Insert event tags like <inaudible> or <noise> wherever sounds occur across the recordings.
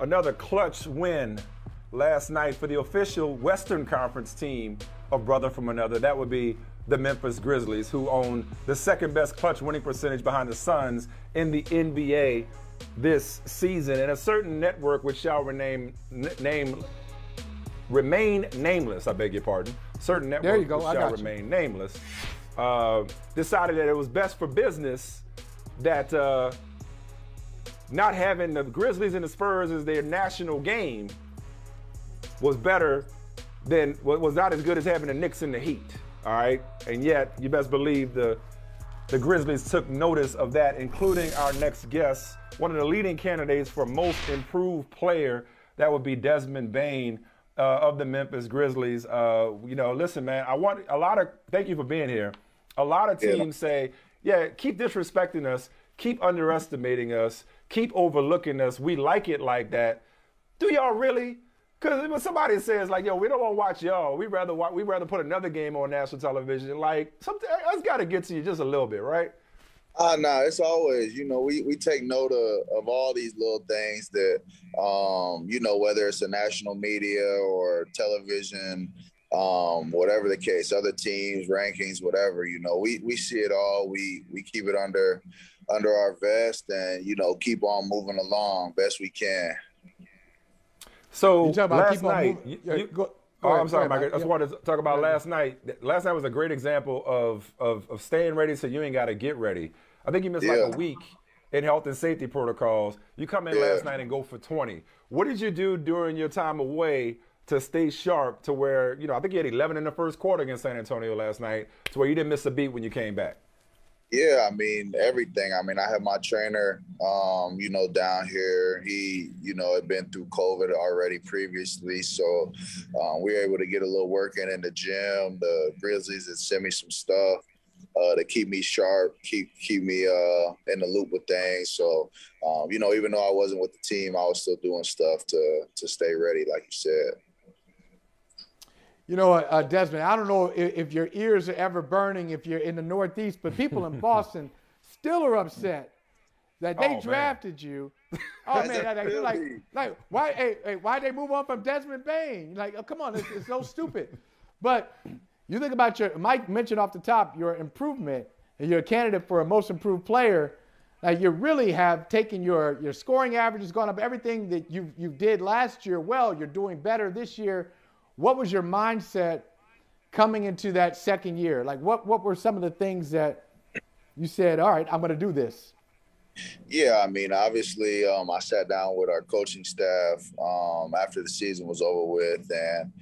another clutch win last night for the official Western Conference team of Brother from Another. That would be the Memphis Grizzlies, who own the second best clutch winning percentage behind the Suns in the NBA this season. And a certain network, which shall rename, name, remain nameless, I beg your pardon, certain network, there you go. which shall got you. remain nameless, uh, decided that it was best for business that uh, not having the Grizzlies and the Spurs as their national game was better than was not as good as having the Knicks and the Heat. All right, and yet you best believe the the Grizzlies took notice of that, including our next guest, one of the leading candidates for most improved player. That would be Desmond Bane uh, of the Memphis Grizzlies. Uh, you know, listen, man, I want a lot of thank you for being here. A lot of teams yeah. say, yeah, keep disrespecting us, keep underestimating us, keep overlooking us. We like it like that. Do y'all really? Because when somebody says like, "Yo, we don't want to watch y'all. We rather watch, we rather put another game on national television," like, something that's got to get to you just a little bit, right? Uh, no, it's always, you know, we, we take note of, of all these little things that, um, you know, whether it's a national media or television, um, whatever the case, other teams, rankings, whatever, you know, we, we see it all. We, we keep it under, under our vest and, you know, keep on moving along best we can. So last night, you, you, go, oh, I'm sorry, Mike. I just wanted to talk about last night. Last night was a great example of, of, of staying ready so you ain't got to get ready. I think you missed yeah. like a week in health and safety protocols. You come in yeah. last night and go for 20. What did you do during your time away to stay sharp to where, you know, I think you had 11 in the first quarter against San Antonio last night to where you didn't miss a beat when you came back? Yeah, I mean everything. I mean, I have my trainer, um, you know, down here. He, you know, had been through COVID already previously, so um, we were able to get a little work in in the gym. The Grizzlies had sent me some stuff uh, to keep me sharp, keep keep me uh, in the loop with things. So, um, you know, even though I wasn't with the team, I was still doing stuff to to stay ready, like you said. You know, uh, Desmond, I don't know if, if, your ears are ever burning if you're in the Northeast, but people in <laughs> Boston still are upset that they oh, drafted <laughs> man. you. Oh man, like, like, like, why? Hey, hey, why they move on from Desmond Bane? Like, oh, come on, it's, it's so stupid. But you think about your Mike mentioned off the top your improvement, and you're a candidate for a most improved player. Like you really have taken your your scoring average has gone up. Everything that you you did last year, well, you're doing better this year what was your mindset coming into that second year? Like, what, what were some of the things that you said, all right, I'm going to do this? Yeah, I mean, obviously, um, I sat down with our coaching staff um, after the season was over with, and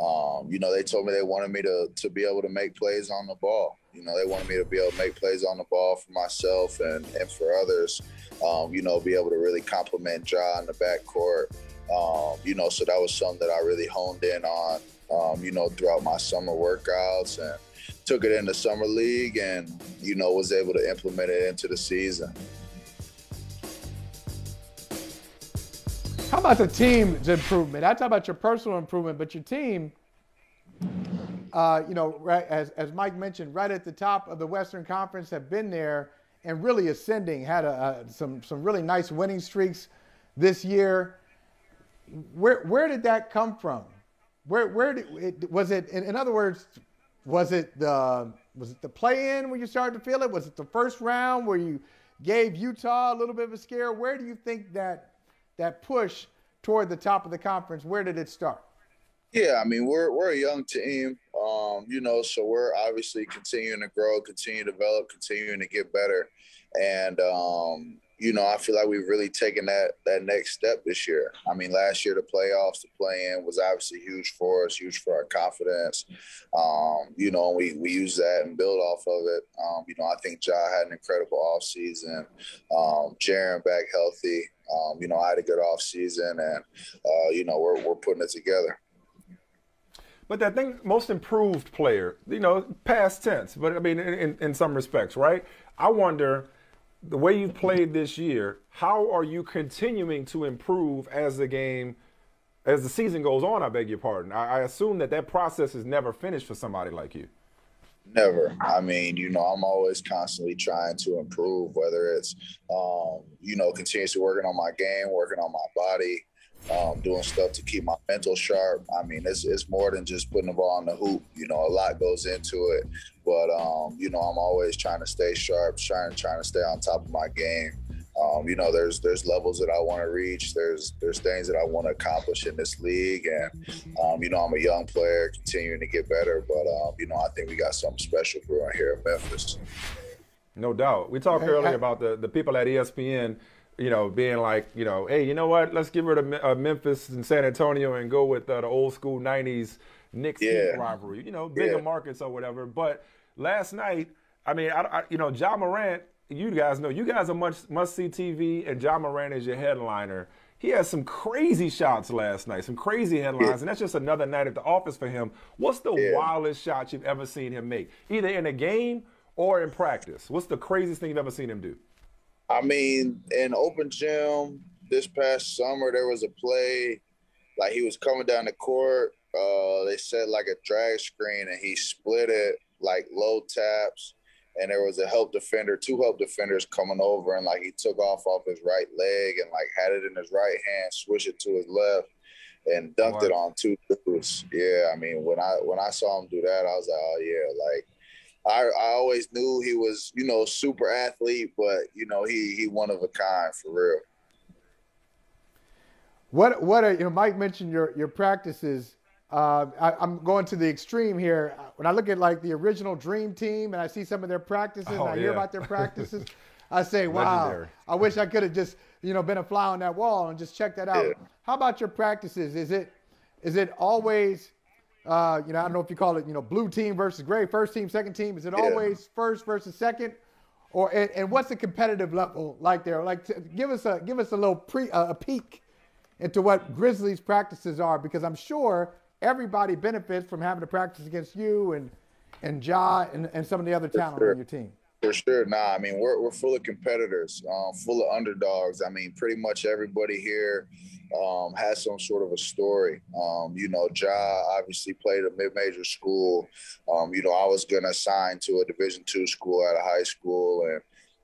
um, you know, they told me they wanted me to to be able to make plays on the ball. You know, they wanted me to be able to make plays on the ball for myself and and for others. Um, you know, be able to really complement Ja in the backcourt. Um, you know, so that was something that I really honed in on, um, you know, throughout my summer workouts and took it into summer league and, you know, was able to implement it into the season. How about the team's improvement? I talk about your personal improvement, but your team, uh, you know, right, as, as Mike mentioned, right at the top of the Western Conference, have been there and really ascending. Had a, a, some some really nice winning streaks this year where where did that come from? Where where did it, was it? In, in other words, was it the was it the play in when you started to feel it? Was it the first round where you gave Utah a little bit of a scare? Where do you think that that push toward the top of the conference? Where did it start? Yeah, I mean we're we're a young team, um, you know, so we're obviously continuing to grow, continue to develop, continuing to get better, and um, you know, I feel like we've really taken that that next step this year. I mean, last year the playoffs, the play in was obviously huge for us, huge for our confidence. Um, you know, we we use that and build off of it. Um, you know, I think Ja had an incredible offseason. Um, Jaren back healthy. Um, you know, I had a good offseason, and uh, you know, we're we're putting it together. But that thing, most improved player, you know, past tense, but I mean, in, in some respects, right? I wonder the way you've played this year, how are you continuing to improve as the game, as the season goes on? I beg your pardon. I, I assume that that process is never finished for somebody like you. Never. I mean, you know, I'm always constantly trying to improve, whether it's, um, you know, continuously working on my game, working on my body, um, doing stuff to keep my mental sharp. I mean, it's, it's more than just putting the ball in the hoop. You know, a lot goes into it. But, um, you know, I'm always trying to stay sharp, trying, trying to stay on top of my game. Um, you know, there's there's levels that I want to reach. There's there's things that I want to accomplish in this league, and um, you know, I'm a young player, continuing to get better. But um, you know, I think we got something special brewing here in Memphis. No doubt. We talked earlier about the the people at ESPN you know, being like, you know, hey, you know what? Let's get rid of uh, Memphis and San Antonio and go with uh, the old school '90s Knicks yeah. rivalry. You know, bigger yeah. markets or whatever. But last night, I mean, I, I, you know, Ja Morant. You guys know, you guys are much must see TV, and Ja Morant is your headliner. He had some crazy shots last night, some crazy headlines, yeah. and that's just another night at the office for him. What's the wildest shot you've ever seen him make, either in a game or in practice? What's the craziest thing you've ever seen him do? I mean, in open gym this past summer, there was a play like he was coming down the court. Uh, they said like a drag screen, and he split it like low taps. And there was a help defender, two help defenders coming over, and like he took off off his right leg and like had it in his right hand, switched it to his left, and dunked it on two dudes. Yeah, I mean when I when I saw him do that, I was like, oh yeah, like I, I always knew he was, you know, super athlete, but you know, he he one of a kind for real. What what are you know, Mike mentioned your your practices. Uh, I, am going to the extreme here. When I look at like the original Dream Team and I see some of their practices oh, and I yeah. hear about their practices, <laughs> I say, wow, Legendary. I wish I could have just you know been a fly on that wall and just checked that out. Yeah. How about your practices? Is it is it always uh, you know, I don't know if you call it, you know, blue team versus gray, first team, second team. Is it yeah. always first versus second, or and, and, what's the competitive level like there? Like, to, give us a give us a little pre uh, a peek into what Grizzlies practices are, because I'm sure everybody benefits from having to practice against you and and Ja and, and some of the other talent sure. on your team. For sure. Nah, I mean, we're, we're full of competitors, um, full of underdogs. I mean, pretty much everybody here um, has some sort of a story. Um, you know, Ja obviously played a mid-major school. Um, you know, I was gonna sign to a Division two school at a high school, and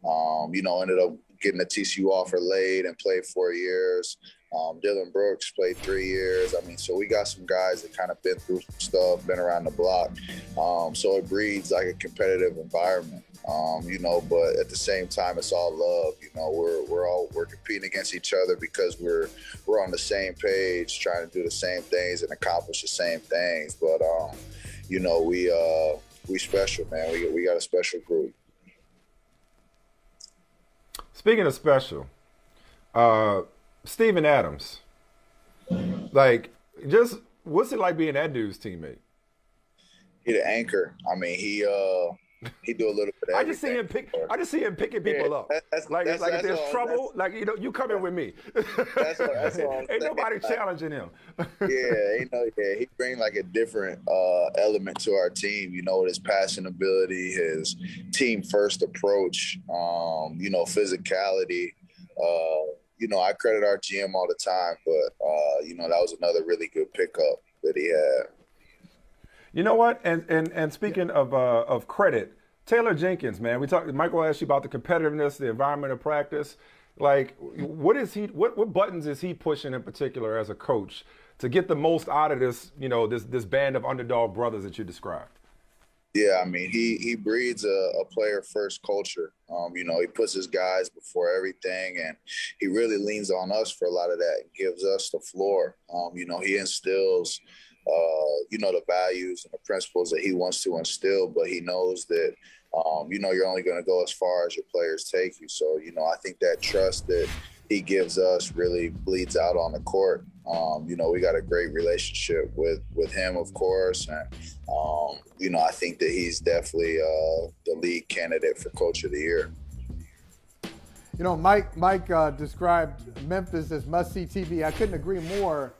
um, you know, ended up getting a TCU offer late and played four years. Um, Dillon Brooks played three years. I mean, so we got some guys that kind of been through some stuff, been around the block. Um, so it breeds like a competitive environment. Um, you know, but at the same time, it's all love. You know, we're we're all we're competing against each other because we're we're on the same page, trying to do the same things and accomplish the same things. But um, you know, we uh, we special, man. We we got a special group. Speaking of special, uh, Steven Adams, like, just what's it like being that dude's teammate? He the anchor. I mean, he uh he do a little bit. I just see him pick. I just see him picking people yeah, up. That's, like that's, like that's if there's all, trouble, like you know, you coming with me. That's what, that's what <laughs> ain't nobody challenging him. yeah, ain't no. Yeah, he bring like a different uh, element to our team. You know, his passion ability, his team first approach. Um, you know, physicality. Uh, you know, I credit our GM all the time, but uh, you know, that was another really good pickup that he had. You know what? And and and speaking of uh, of credit, Taylor Jenkins, man, we talked. Michael asked you about the competitiveness, the environment of practice. Like, what is he? What what buttons is he pushing in particular as a coach to get the most out of this? You know, this this band of underdog brothers that you described. Yeah, I mean, he he breeds a, a player first culture. Um, you know, he puts his guys before everything, and he really leans on us for a lot of that and gives us the floor. Um, you know, he instills uh, you know, the values and the principles that he wants to instill, but he knows that, um, you know, you're only going to go as far as your players take you. So, you know, I think that trust that he gives us really bleeds out on the court. Um, you know, we got a great relationship with with him, of course, and um, you know, I think that he's definitely uh, the lead candidate for Coach of the Year. You know, Mike Mike uh, described Memphis as must see TV. I couldn't agree more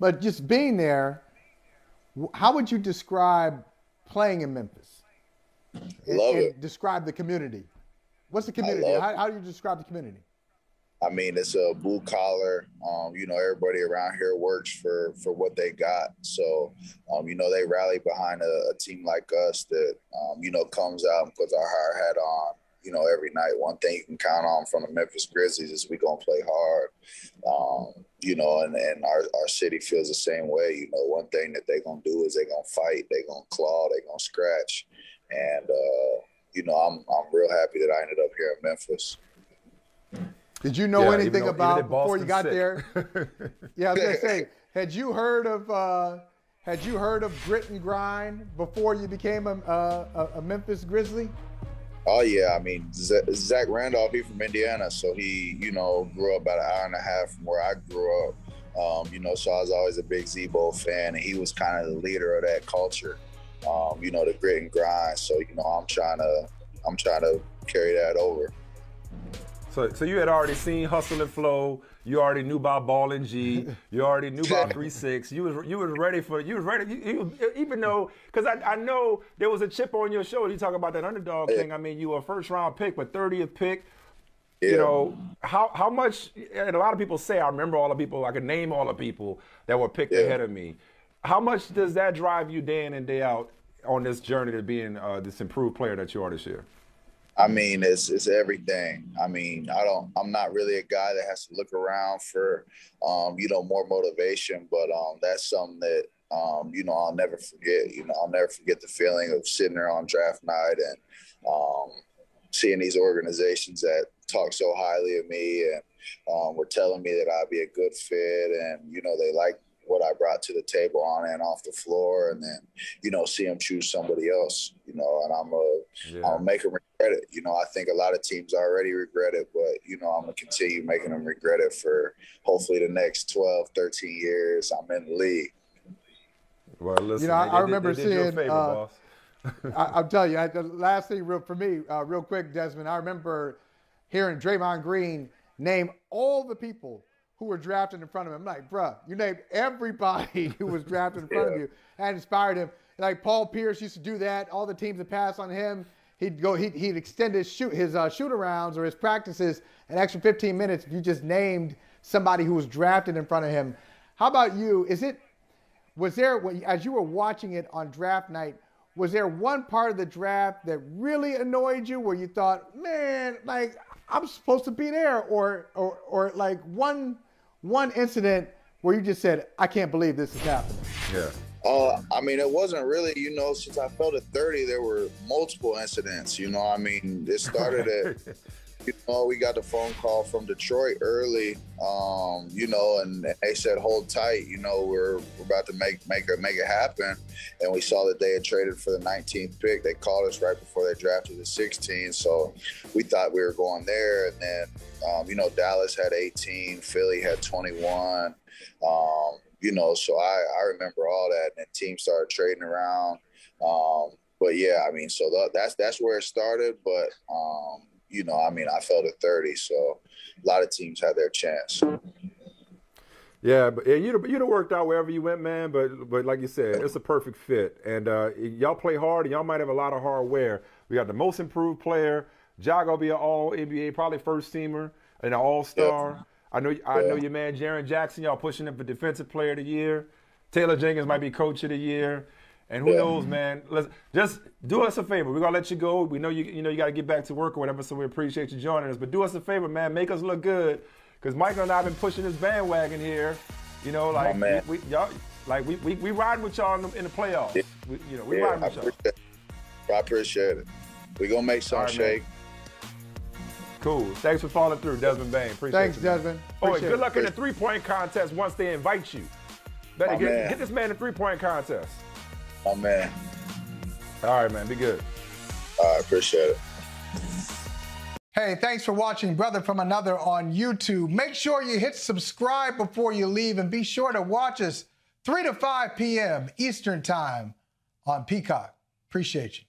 but just being there, how would you describe playing in Memphis? Love and it. Describe the community. What's the community? How, how, do you describe the community? I mean, it's a blue collar. Um, you know, everybody around here works for for what they got. So, um, you know, they rally behind a, a team like us that um, you know comes out and puts our hard hat on you know, every night. One thing you can count on from the Memphis Grizzlies is we gonna play hard. Um, you know, and, and our, our city feels the same way. You know, one thing that they're gonna do is they're gonna fight, they're gonna claw, they're gonna scratch. And uh, you know, I'm I'm real happy that I ended up here in Memphis. Did you know yeah, anything though, about before you got sick. there? <laughs> yeah, I was gonna say, had you heard of uh, had you heard of grit and grind before you became a, a, a Memphis Grizzly? Oh yeah, I mean Zach Randolph, he's from Indiana, so he you know grew up about an hour and a half from where I grew up. Um, you know, so I was always a big Z-Bo fan, and he was kind of the leader of that culture. Um, you know, the grit and grind. So you know, I'm trying to I'm trying to carry that over. So, so you had already seen Hustle and Flow. You already knew about Ball and G. You already knew about <laughs> Three Six. You was you was ready for you was ready. You, you, even though because I, I know there was a chip on your shoulder. You talk about that underdog yeah. thing. I mean, you were a first round pick, but 30th pick. Yeah. You know how how much? And a lot of people say I remember all the people. I can name all the people that were picked yeah. ahead of me. How much does that drive you day in and day out on this journey to being uh, this improved player that you are this year? I mean, it's it's everything. I mean, I don't. I'm not really a guy that has to look around for, um, you know, more motivation. But um, that's something that um, you know I'll never forget. You know, I'll never forget the feeling of sitting there on draft night and um, seeing these organizations that talk so highly of me and um, were telling me that I'd be a good fit, and you know, they like what I brought to the table on and off the floor, and then you know see them choose somebody else. You know, and I'm a yeah. I'll make him regret it. You know, I think a lot of teams already regret it, but you know I'm gonna continue making them regret it for hopefully the next 12, 13 years I'm in the league. Well, listen, you know, I, I remember seeing. Favor, uh, I, <laughs> will tell you, the last thing, real for me, uh, real quick, Desmond. I remember hearing Draymond Green name all the people who were drafted in front of him. I'm like, bruh, you named everybody <laughs> who was drafted in front yeah. of you and inspired him. Like Paul Pierce used to do that. All the teams that passed on him, he'd go, he'd, he'd extend his shoot, his uh, shoot arounds or his practices an extra 15 minutes if you just named somebody who was drafted in front of him. How about you? Is it, was there, as you were watching it on draft night, was there one part of the draft that really annoyed you where you thought, man, like I'm supposed to be there, or or or like one one incident where you just said, I can't believe this is happening? Yeah. Uh, I mean, it wasn't really, you know, since I felt at 30, there were multiple incidents. You know, I mean, it started at <laughs> you know, we got the phone call from Detroit early, um, you know, and they said, hold tight, you know, we're, we're about to make make it make it happen. And we saw that they had traded for the 19th pick. They called us right before they drafted the 16. So we thought we were going there. And then, um, you know, Dallas had 18, Philly had 21. Um, you know, so I, I remember all that. And the team started trading around. Um, but yeah, I mean, so that's that's where it started. But um, you know, I mean, I felt at 30, so a lot of teams had their chance. Yeah, but yeah, you'd you'd have worked out wherever you went, man. But but like you said, it's a perfect fit, and uh, y'all play hard, and y'all might have a lot of hardware. We got the most improved player. Ja gonna be an All NBA, probably first teamer, and an All Star. Yep. I know I know your man Jaren Jackson. Y'all pushing him for Defensive Player of the Year. Taylor Jenkins might be Coach of the Year. And who yeah. knows, man? Let's just do us a favor. We're gonna let you go. We know you you know you gotta get back to work or whatever, so we appreciate you joining us. But do us a favor, man. Make us look good. Cause Michael and I have been pushing this bandwagon here. You know, like oh, we, we, y'all like we, we we riding with y'all in the, in the playoffs. Yeah. We, you know, we yeah, riding with y'all. I appreciate it. We gonna make some right, shake. Man. Cool. Thanks for following through, Desmond Bane. Appreciate it. Thanks, you. Desmond. Oh, good luck in the three point contest once they invite you. Better get, get this man a three point contest. Oh man. All right, man. Be good. I appreciate it. Hey, thanks for watching Brother from Another on YouTube. Make sure you hit subscribe before you leave and be sure to watch us 3 to 5 p.m. Eastern Time on Peacock. Appreciate you.